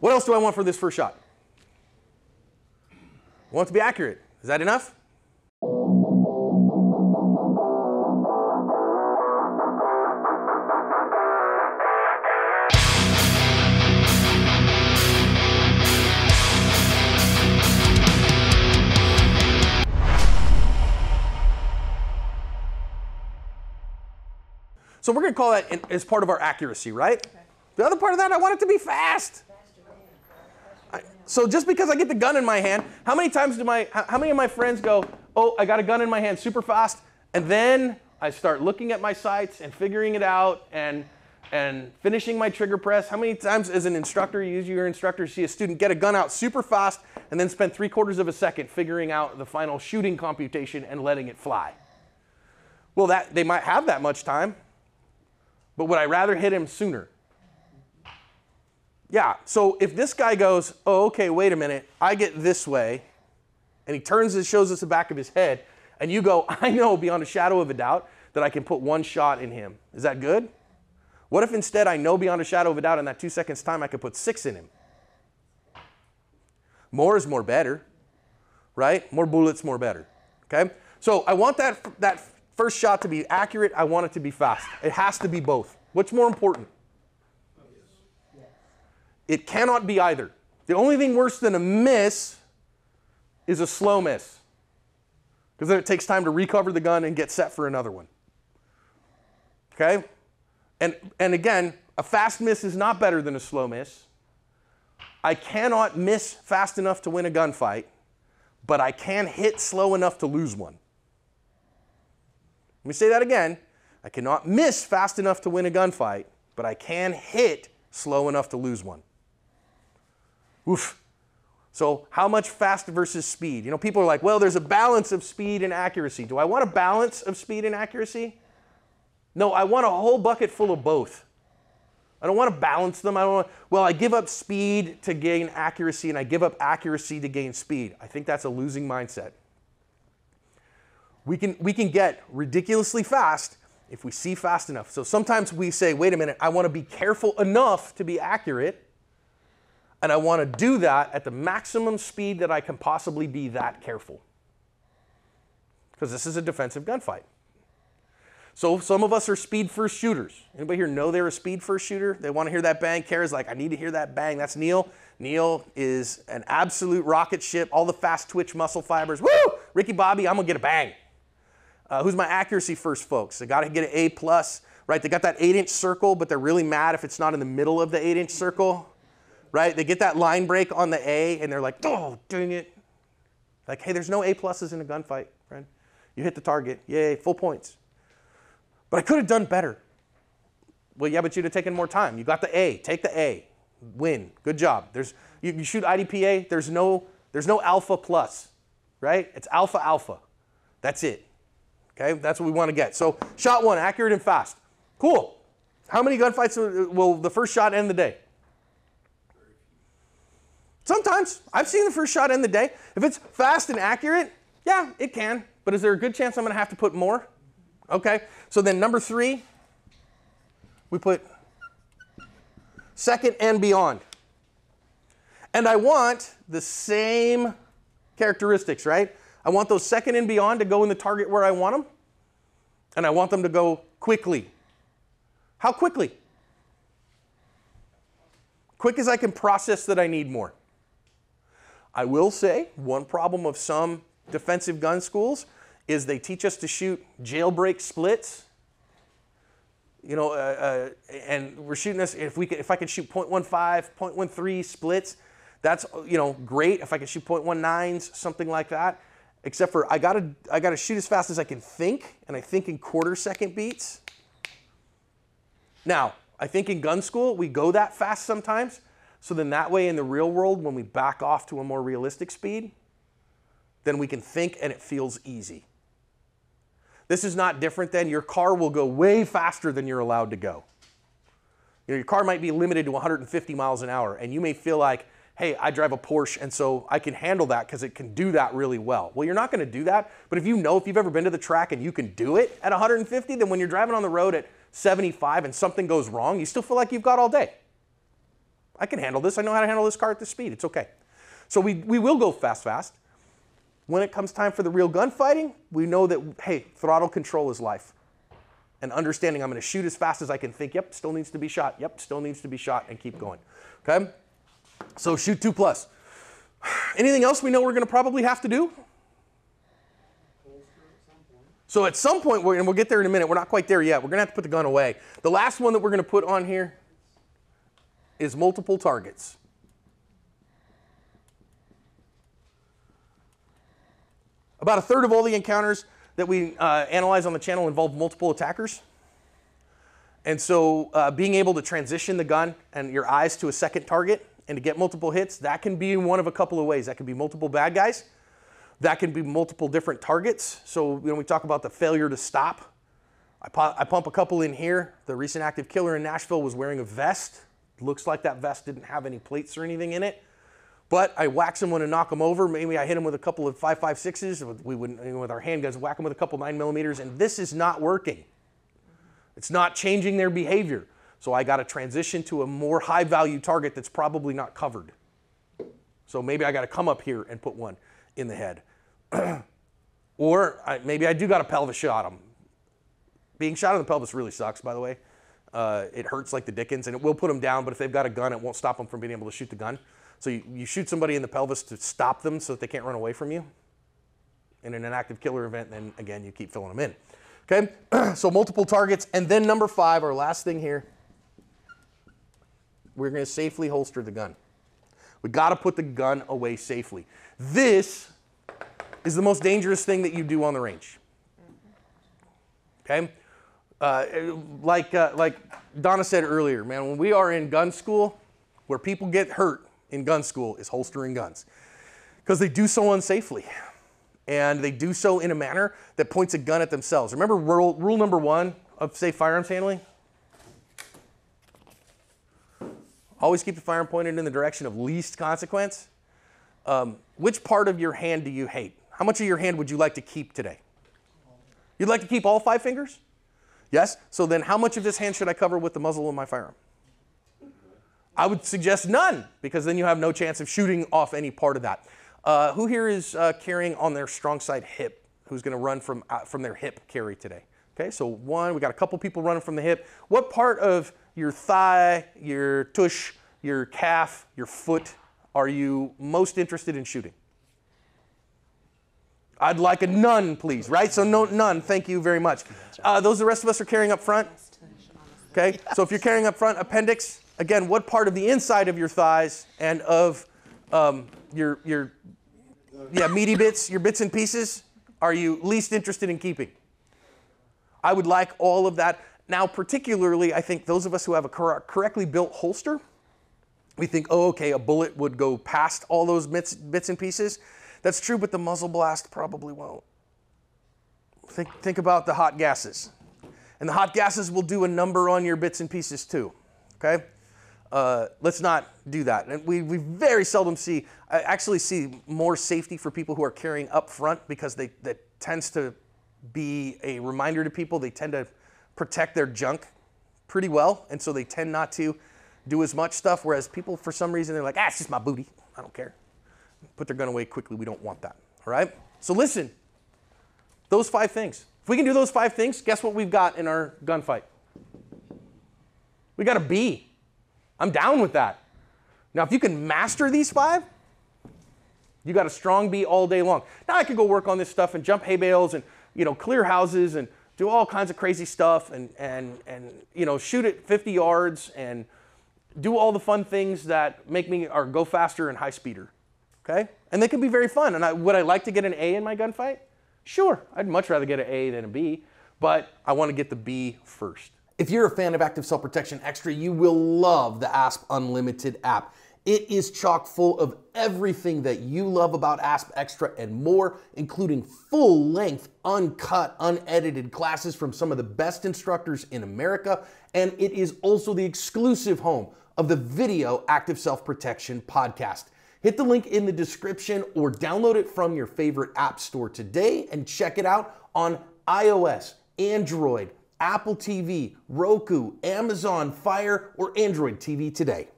What else do I want for this first shot? I want it to be accurate. Is that enough? So we're going to call that as part of our accuracy, right? The other part of that, I want it to be fast. So just because I get the gun in my hand, how many times do my, how many of my friends go, oh, I got a gun in my hand super fast, and then I start looking at my sights and figuring it out and and finishing my trigger press. How many times as an instructor, you use your instructor see a student get a gun out super fast and then spend three quarters of a second figuring out the final shooting computation and letting it fly? Well, that they might have that much time, but would I rather hit him sooner? Yeah, so if this guy goes, oh, okay, wait a minute, I get this way, and he turns and shows us the back of his head, and you go, I know beyond a shadow of a doubt that I can put one shot in him. Is that good? What if instead I know beyond a shadow of a doubt in that two seconds time I could put six in him? More is more better, right? More bullets, more better. Okay? So I want that, that first shot to be accurate. I want it to be fast. It has to be both. What's more important? It cannot be either. The only thing worse than a miss is a slow miss. Because then it takes time to recover the gun and get set for another one. Okay? And, and again, a fast miss is not better than a slow miss. I cannot miss fast enough to win a gunfight, but I can hit slow enough to lose one. Let me say that again. I cannot miss fast enough to win a gunfight, but I can hit slow enough to lose one. Oof. So, how much fast versus speed? You know, people are like, well, there's a balance of speed and accuracy. Do I want a balance of speed and accuracy? No, I want a whole bucket full of both. I don't want to balance them. I don't want, well, I give up speed to gain accuracy and I give up accuracy to gain speed. I think that's a losing mindset. We can, we can get ridiculously fast if we see fast enough. So sometimes we say, wait a minute, I want to be careful enough to be accurate, and I want to do that at the maximum speed that I can possibly be that careful. Because this is a defensive gunfight. So some of us are speed first shooters. Anybody here know they're a speed first shooter? They want to hear that bang. Kara's like, I need to hear that bang. That's Neil. Neil is an absolute rocket ship. All the fast twitch muscle fibers. Woo! Ricky Bobby, I'm gonna get a bang. Uh, who's my accuracy first, folks? They got to get an A plus, right? They got that eight inch circle, but they're really mad if it's not in the middle of the eight inch circle, right? They get that line break on the A, and they're like, oh, dang it. Like, hey, there's no A pluses in a gunfight, friend. You hit the target, yay, full points. But I could have done better. Well, yeah, but you'd have taken more time. You got the A. Take the A. Win. Good job. There's you, you shoot IDPA. There's no there's no alpha plus, right? It's alpha alpha. That's it. Okay, that's what we want to get. So shot one, accurate and fast. Cool. How many gunfights uh, will the first shot end the day? Sometimes I've seen the first shot end the day. If it's fast and accurate, yeah, it can. But is there a good chance I'm going to have to put more? Okay, so then number three, we put second and beyond. And I want the same characteristics, right? I want those second and beyond to go in the target where I want them. And I want them to go quickly. How quickly? Quick as I can process that I need more. I will say one problem of some defensive gun schools is they teach us to shoot jailbreak splits. You know, uh, uh, and we're shooting this. If we could, if I could shoot 0.15, 0.13 splits, that's you know great. If I could shoot 0.19s, something like that. Except for I gotta I gotta shoot as fast as I can think, and I think in quarter second beats. Now, I think in gun school we go that fast sometimes. So then that way in the real world, when we back off to a more realistic speed, then we can think and it feels easy. This is not different than your car will go way faster than you're allowed to go. You know, your car might be limited to 150 miles an hour, and you may feel like, hey, I drive a Porsche, and so I can handle that because it can do that really well. Well, you're not going to do that, but if you know, if you've ever been to the track and you can do it at 150, then when you're driving on the road at 75 and something goes wrong, you still feel like you've got all day. I can handle this. I know how to handle this car at this speed. It's okay. So we, we will go fast, fast. When it comes time for the real gunfighting, we know that, hey, throttle control is life. And understanding I'm going to shoot as fast as I can think, yep, still needs to be shot, yep, still needs to be shot, and keep going. Okay? So shoot two plus. Anything else we know we're going to probably have to do? So at some point, and we'll get there in a minute, we're not quite there yet. We're going to have to put the gun away. The last one that we're going to put on here is multiple targets. About a third of all the encounters that we uh, analyze on the channel involve multiple attackers. And so uh, being able to transition the gun and your eyes to a second target and to get multiple hits, that can be one of a couple of ways. That can be multiple bad guys. That can be multiple different targets. So when we talk about the failure to stop, I, pu I pump a couple in here. The recent active killer in Nashville was wearing a vest. Looks like that vest didn't have any plates or anything in it. But I whack when I knock them over. Maybe I hit them with a couple of 5.56s. We wouldn't, you know, with our handguns, whack them with a couple 9 millimeters, and this is not working. It's not changing their behavior. So I got to transition to a more high value target that's probably not covered. So maybe I got to come up here and put one in the head. or I, maybe I do got a pelvis shot them. Being shot in the pelvis really sucks, by the way. Uh, it hurts like the dickens, and it will put them down, but if they've got a gun, it won't stop them from being able to shoot the gun. So you, you shoot somebody in the pelvis to stop them so that they can't run away from you. And in an active killer event, then again, you keep filling them in. Okay, so multiple targets. And then number five, our last thing here, we're going to safely holster the gun. We got to put the gun away safely. This is the most dangerous thing that you do on the range. Okay, uh, like uh, like Donna said earlier, man, when we are in gun school, where people get hurt in gun school is holstering guns because they do so unsafely and they do so in a manner that points a gun at themselves. Remember rule, rule number one of safe firearms handling? Always keep the firearm pointed in the direction of least consequence. Um, which part of your hand do you hate? How much of your hand would you like to keep today? You'd like to keep all five fingers? Yes? So then how much of this hand should I cover with the muzzle of my firearm? I would suggest none, because then you have no chance of shooting off any part of that. Uh, who here is uh, carrying on their strong side hip? Who's going to run from, uh, from their hip carry today? Okay, so one, we got a couple people running from the hip. What part of your thigh, your tush, your calf, your foot are you most interested in shooting? I'd like a none, please, right? So no, none, thank you very much. Uh, those the rest of us are carrying up front? Okay, so if you're carrying up front, appendix, again, what part of the inside of your thighs and of um, your, your yeah, meaty bits, your bits and pieces, are you least interested in keeping? I would like all of that. Now, particularly, I think those of us who have a cor correctly built holster, we think, oh, okay, a bullet would go past all those bits, bits and pieces. That's true, but the muzzle blast probably won't. Think, think about the hot gases. And the hot gases will do a number on your bits and pieces too, okay? Uh, let's not do that. And we, we very seldom see, I actually see more safety for people who are carrying up front because they, that tends to be a reminder to people. They tend to protect their junk pretty well. And so they tend not to do as much stuff. Whereas people, for some reason, they're like, ah, it's just my booty. I don't care. Put their gun away quickly. We don't want that. All right? So listen, those five things. If we can do those five things, guess what we've got in our gunfight? We got a B. I'm down with that. Now, if you can master these five, you got a strong B all day long. Now I could go work on this stuff and jump hay bales and you know clear houses and do all kinds of crazy stuff and and and you know shoot at 50 yards and do all the fun things that make me or go faster and high speeder. Okay? And they can be very fun. And I, would I like to get an A in my gunfight? Sure. I'd much rather get an A than a B, but I want to get the B first. If you're a fan of Active Self Protection Extra, you will love the ASP Unlimited app. It is chock full of everything that you love about ASP Extra and more, including full length, uncut, unedited classes from some of the best instructors in America. And it is also the exclusive home of the Video Active Self Protection podcast. Hit the link in the description or download it from your favorite app store today and check it out on iOS, Android, Apple TV, Roku, Amazon Fire, or Android TV today.